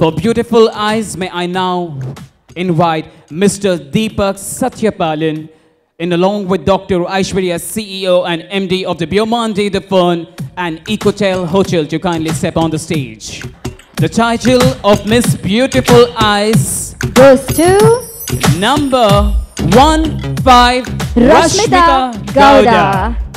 For beautiful eyes, may I now invite Mr. Deepak Sathyapalan in along with Dr. Aishwarya, CEO and MD of the Beaumonde, the Fern and Ecotel Hotel to kindly step on the stage. The title of Miss Beautiful Eyes, goes to number one five, Rashmitha Gowda.